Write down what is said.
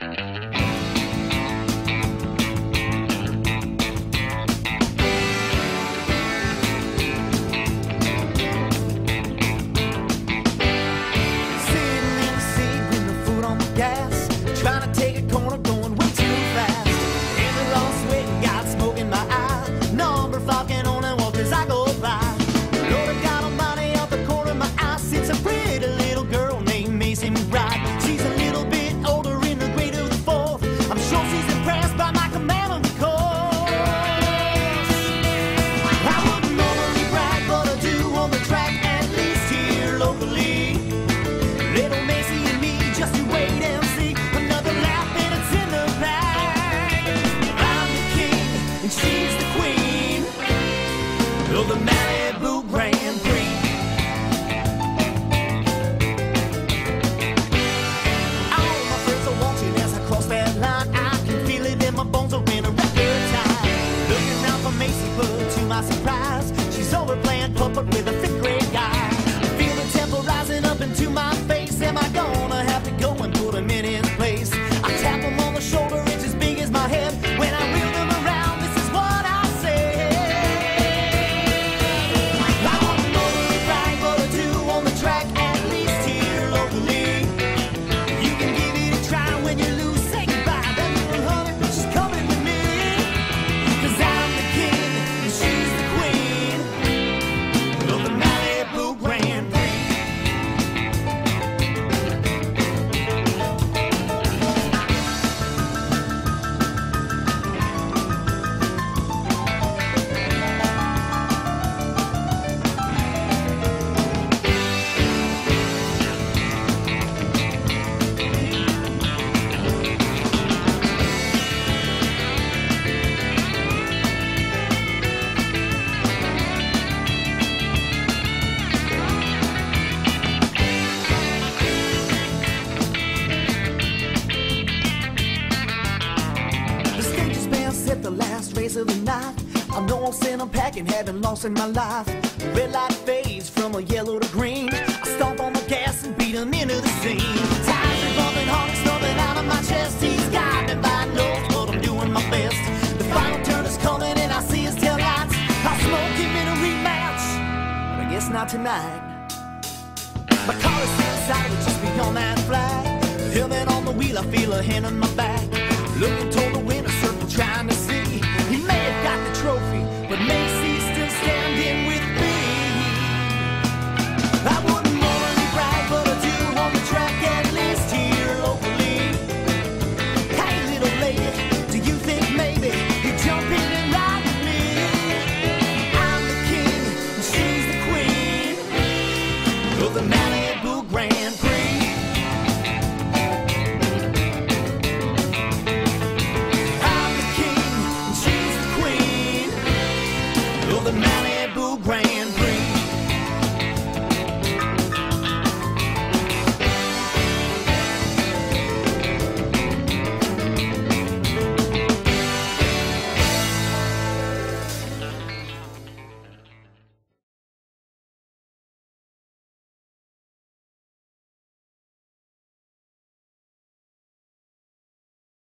Mm-hmm. of the night. I know I'm sent packing, having lost in my life. Red light fades from a yellow to green. I stomp on the gas and beat them into the scene. Tires are bumping, heart is out of my chest. He's got me by nose, but I'm doing my best. The final turn is coming and I see his taillights. I smoke him in a rematch, but I guess not tonight. My car is still silent, just beyond that flag. Helmet on the wheel, I feel a hand on my back. Looking toward the window, circle trying to Malibu Grand Prix.